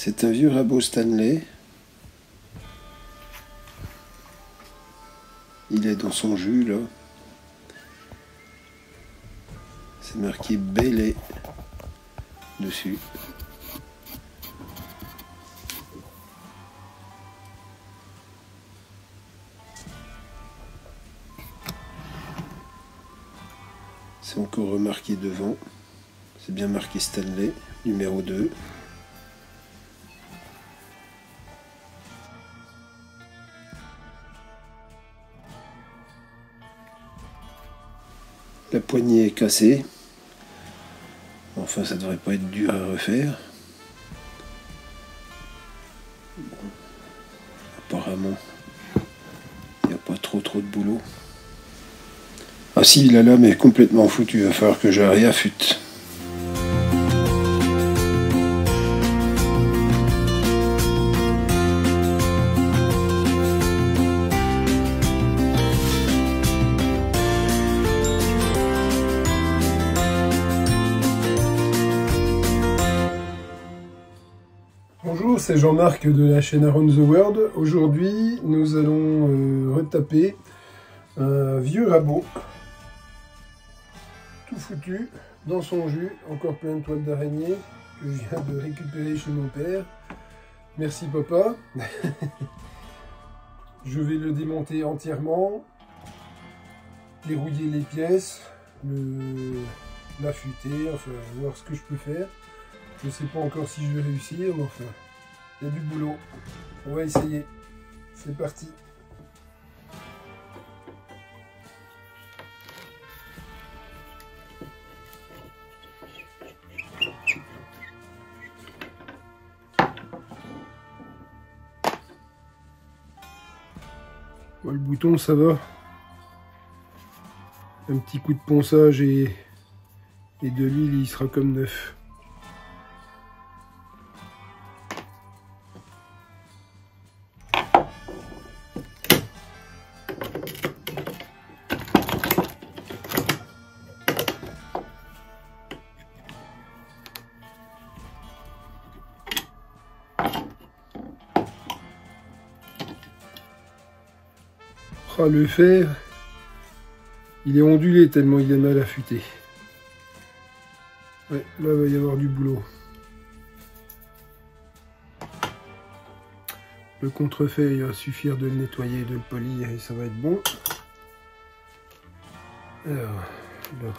C'est un vieux rabot Stanley. Il est dans son jus là. C'est marqué Bélé dessus. C'est encore remarqué devant. C'est bien marqué Stanley, numéro 2. La poignée est cassée. Enfin, ça devrait pas être dur à refaire. Apparemment, il n'y a pas trop trop de boulot. Ah si, la lame est complètement foutue. Il va falloir que je la réaffûte. Jean-Marc de la chaîne Around the World. Aujourd'hui, nous allons euh, retaper un vieux rabot tout foutu dans son jus, encore plein de toiles d'araignée que je viens de récupérer chez mon père. Merci papa. je vais le démonter entièrement, dérouiller les pièces, l'affûter, enfin voir ce que je peux faire. Je ne sais pas encore si je vais réussir, mais enfin, il y a du boulot. On va essayer. C'est parti. le bouton, ça va? Un petit coup de ponçage et, et de l'huile, il sera comme neuf. Le fer, il est ondulé tellement il est mal affûté. Ouais, là, va y avoir du boulot. Le contrefait, il va suffire de le nettoyer, de le polir et ça va être bon. Alors, là,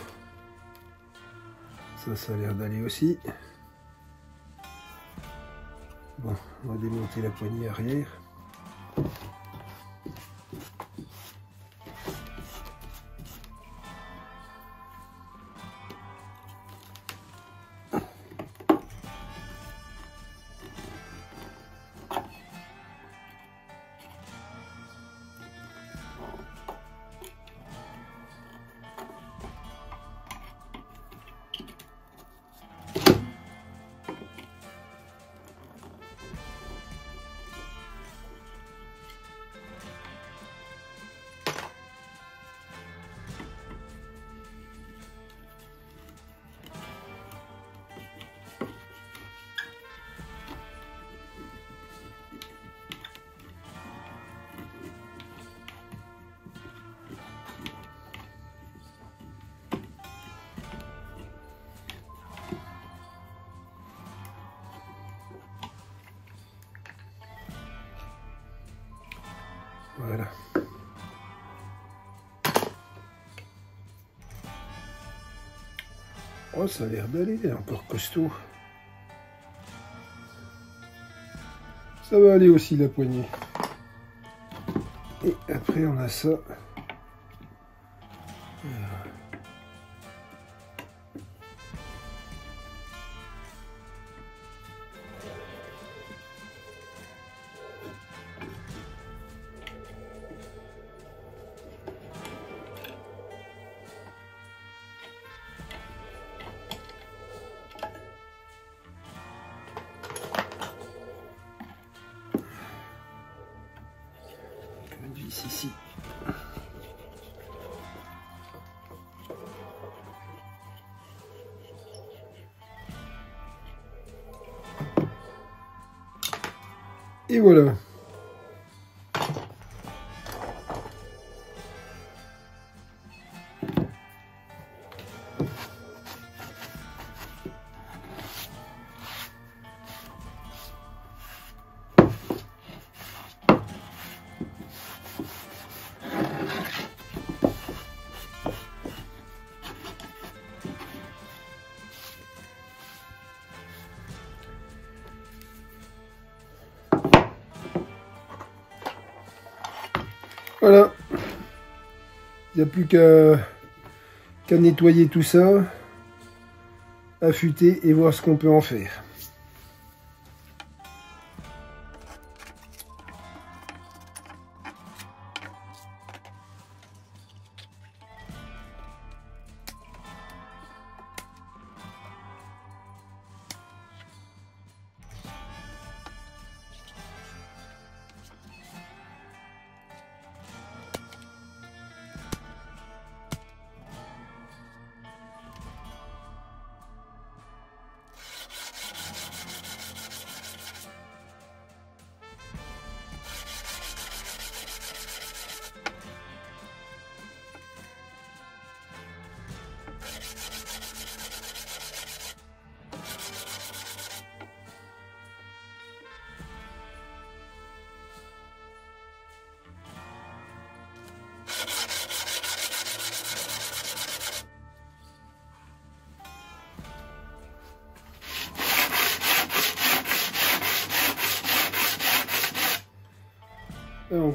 ça, ça a l'air d'aller aussi. Bon, on va démonter la poignée arrière. Oh, ça a l'air d'aller, encore costaud. Ça va aller aussi la poignée. Et après, on a ça. Et voilà. N'y a plus qu'à nettoyer tout ça, affûter et voir ce qu'on peut en faire.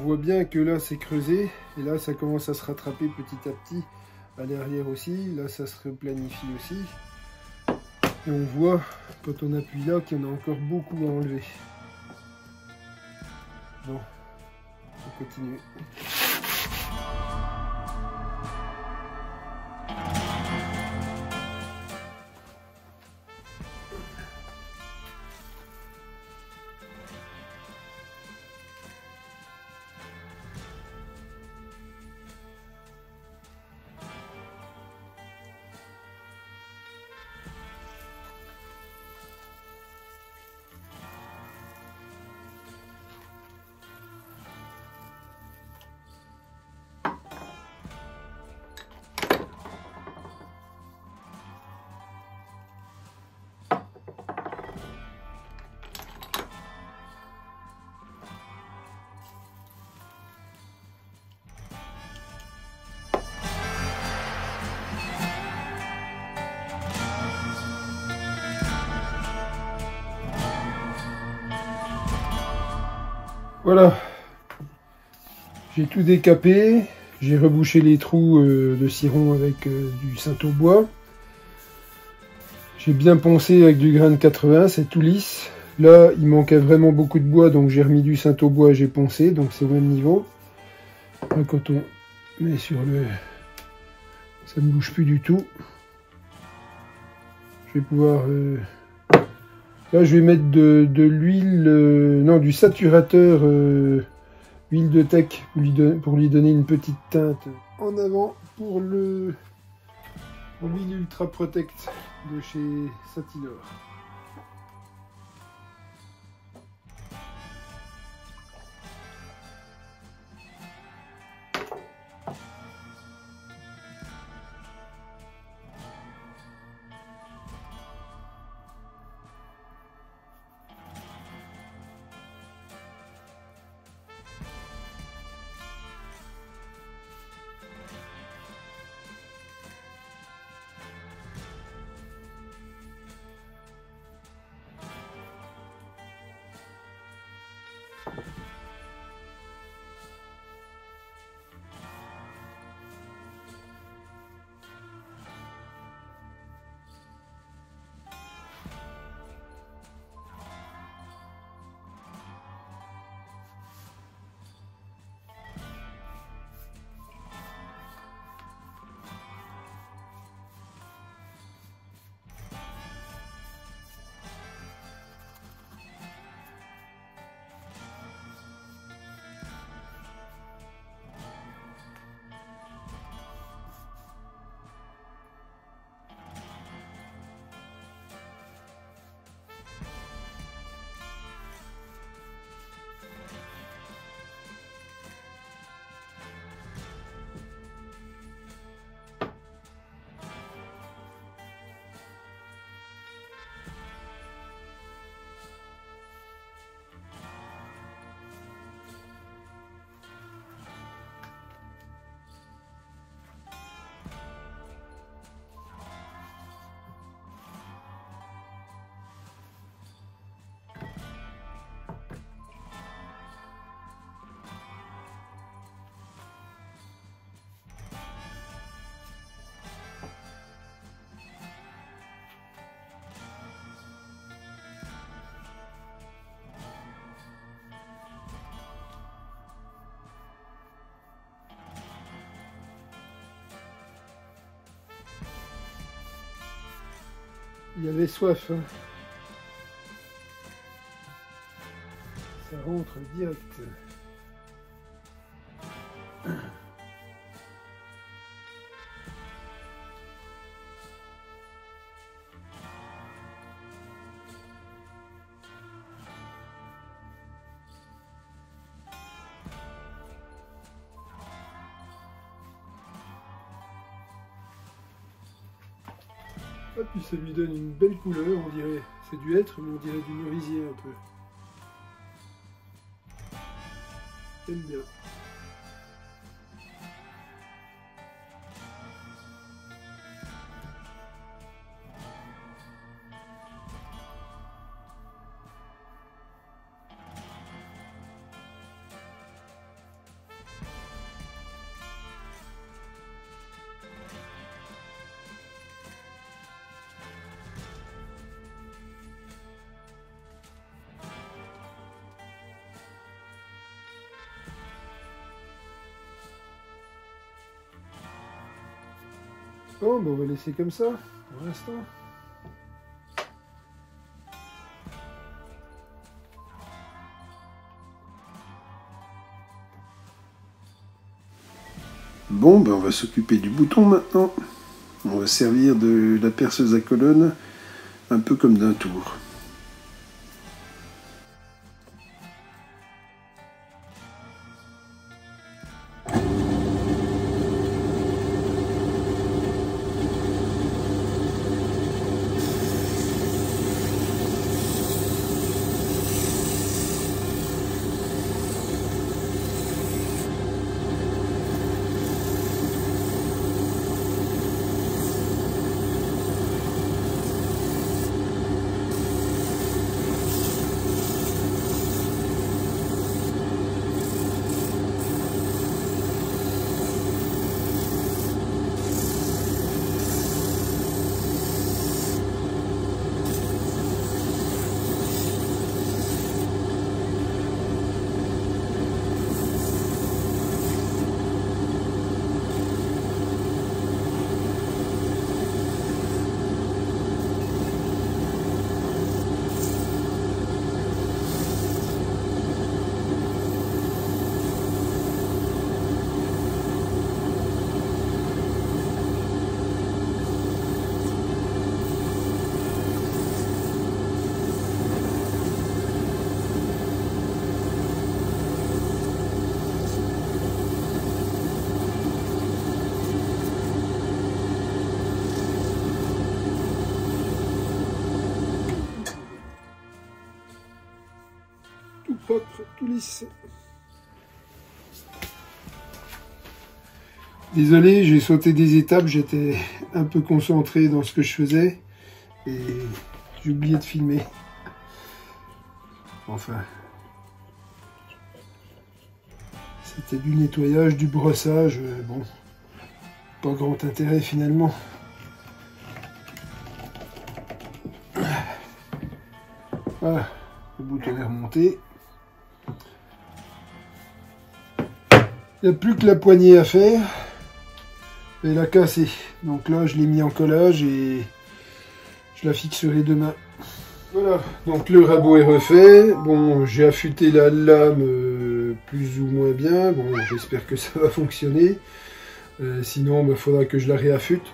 Voit bien que là c'est creusé et là ça commence à se rattraper petit à petit à l'arrière aussi. Là ça se replanifie aussi. Et on voit quand on appuie là qu'il y en a encore beaucoup à enlever. Bon, on continue. Voilà. J'ai tout décapé. J'ai rebouché les trous euh, de ciron avec euh, du saint bois. J'ai bien poncé avec du grain de 80, c'est tout lisse. Là, il manquait vraiment beaucoup de bois, donc j'ai remis du saint bois et j'ai poncé, donc c'est au même niveau. Quand on met sur le... Ça ne bouge plus du tout. Je vais pouvoir... Euh, Je vais mettre de, l'huile, euh, non, du saturateur euh, huile de lui, pour lui, donner une petite teinte en avant pour le l'huile Ultra Protect de chez Satinor. Il y avait soif. Hein. Ça rentre direct. Et puis ça lui donne une belle couleur, on dirait. C'est du hêtre, mais on dirait du merisier un peu. J'aime bien. Bon, ben on va laisser comme ça pour l'instant. Bon, ben on va s'occuper du bouton maintenant. On va servir de la perceuse à colonne un peu comme d'un tour. Tout lisse. Désolé, j'ai sauté des étapes, j'étais un peu concentré dans ce que je faisais et j'ai oublié de filmer. Enfin, c'était du nettoyage, du brossage, euh, bon, pas grand intérêt finalement. Voilà, le bouton est remonté. N'y a plus que la poignée à faire. Et la casser. Donc là, je l'ai mis en collage et je la fixerai demain. Voilà, donc le rabot est refait. Bon, j'ai affûté la lame euh, plus ou moins bien. Bon, j'espère que ça va fonctionner. Euh, sinon, il bah, faudra que je la réaffûte.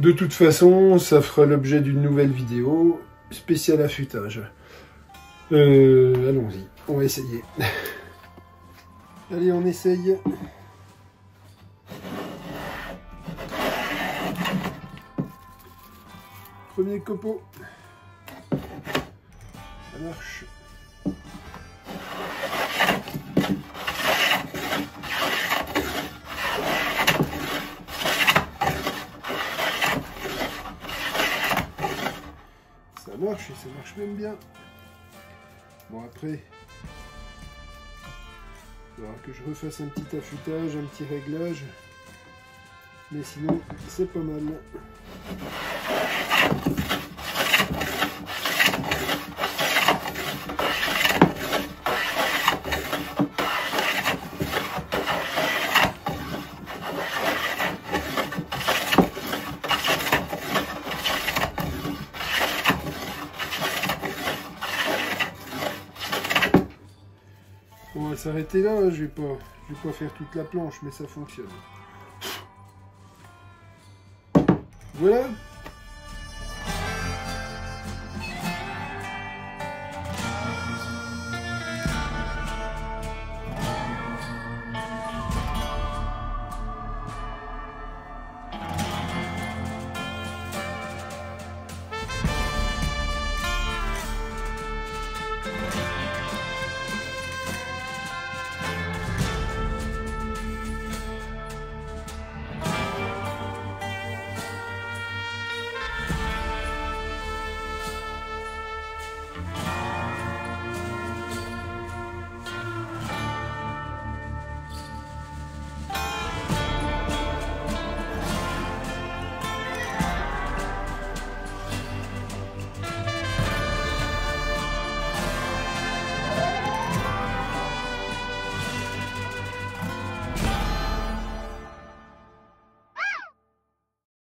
De toute façon, ça fera l'objet d'une nouvelle vidéo spéciale affûtage. Euh, allons-y, on va essayer. Allez, on essaye. Premier copeau. Ça marche. Ça marche et ça marche même bien. Bon après, va que je refasse un petit affûtage, un petit réglage. Mais sinon, c'est pas mal. S'arrêter là, je vais pas, je vais pas faire toute la planche, mais ça fonctionne. Voilà,